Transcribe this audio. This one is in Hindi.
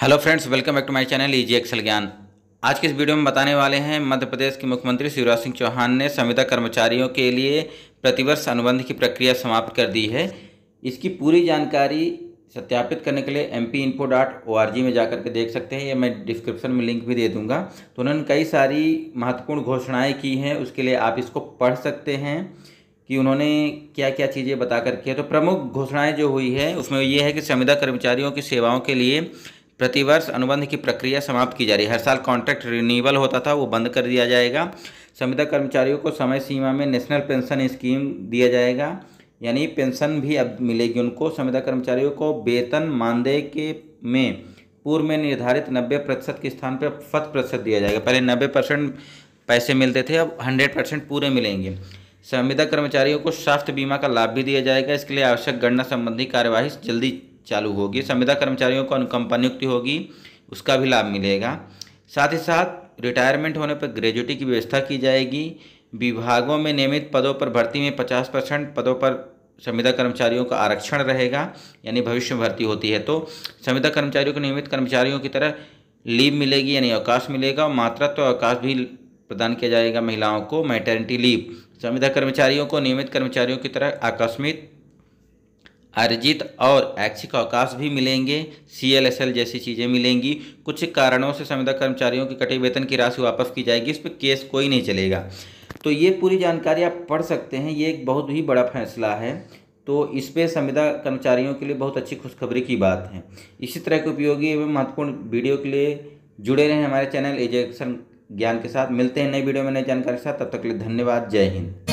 Hello friends welcome back to my channel easy Excel Gyan आज के इस वीडियो में बताने वाले हैं, मध्य प्रदेश के मुख्यमंत्री शिवराज सिंह चौहान ने संविदा कर्मचारियों के लिए प्रतिवर्ष अनुबंध की प्रक्रिया समाप्त कर दी है। इसकी पूरी जानकारी सत्यापित करने के लिए M P info dot O R G में जाकर के देख सकते हैं, या मैं डिस्क्रिप्शन में लिंक भी दे दूँगा। तो उन्होंने कई सारी महत्वपूर्ण घोषणाएँ की हैं, उसके लिए आप इसको पढ़ सकते हैं कि उन्होंने क्या क्या चीज़ें बता कर किया। तो प्रमुख घोषणाएँ जो हुई है, उसमें ये है कि संविदा कर्मचारियों की सेवाओं के लिए प्रतिवर्ष अनुबंध की प्रक्रिया समाप्त की जा रही है। हर साल कॉन्ट्रैक्ट रिन्यूअल होता था, वो बंद कर दिया जाएगा। संविदा कर्मचारियों को समय सीमा में नेशनल पेंशन स्कीम दिया जाएगा। यानी पेंशन भी अब मिलेगी उनको। संविदा कर्मचारियों को वेतन मानदेय के में पूर्व में निर्धारित नब्बे प्रतिशत के स्थान पर शत प्रतिशत दिया जाएगा। पहले नब्बे परसेंट पैसे मिलते थे, अब हंड्रेड परसेंट पूरे मिलेंगे। संविदा कर्मचारियों को स्वास्थ्य बीमा का लाभ भी दिया जाएगा। इसके लिए आवश्यक गणना संबंधी कार्यवाही जल्दी चालू होगी। संविदा कर्मचारियों को अनुकंपा नियुक्ति होगी, उसका भी लाभ मिलेगा। साथ ही साथ रिटायरमेंट होने पर ग्रेजुटी की व्यवस्था की जाएगी। विभागों में नियमित पदों पर भर्ती में पचास परसेंट पदों पर संविदा कर्मचारियों का आरक्षण रहेगा, यानी भविष्य में भर्ती होती है। तो संविदा कर्मचारियों को नियमित कर्मचारियों की तरह लीव मिलेगी, यानी अवकाश मिलेगा। और मातृत्व अवकाश भी प्रदान किया जाएगा महिलाओं को, मैटर्निटी लीव। संविदा कर्मचारियों को नियमित कर्मचारियों की तरह आकस्मिक अर्जित और ऐच्छिक अवकाश भी मिलेंगे सी एल एस एल जैसी चीज़ें मिलेंगी। कुछ कारणों से संविदा कर्मचारियों की कटे वेतन की राशि वापस की जाएगी, इस पर केस कोई नहीं चलेगा। तो ये पूरी जानकारी आप पढ़ सकते हैं, ये एक बहुत ही बड़ा फैसला है। तो इस पर संविदा कर्मचारियों के लिए बहुत अच्छी खुशखबरी की बात है। इसी तरह के उपयोगी एवं महत्वपूर्ण वीडियो के लिए जुड़े रहें हमारे चैनल एजेक्शन ज्ञान के साथ। मिलते हैं नई वीडियो में नई जानकारी के साथ। तब तक के लिए धन्यवाद। जय हिंद।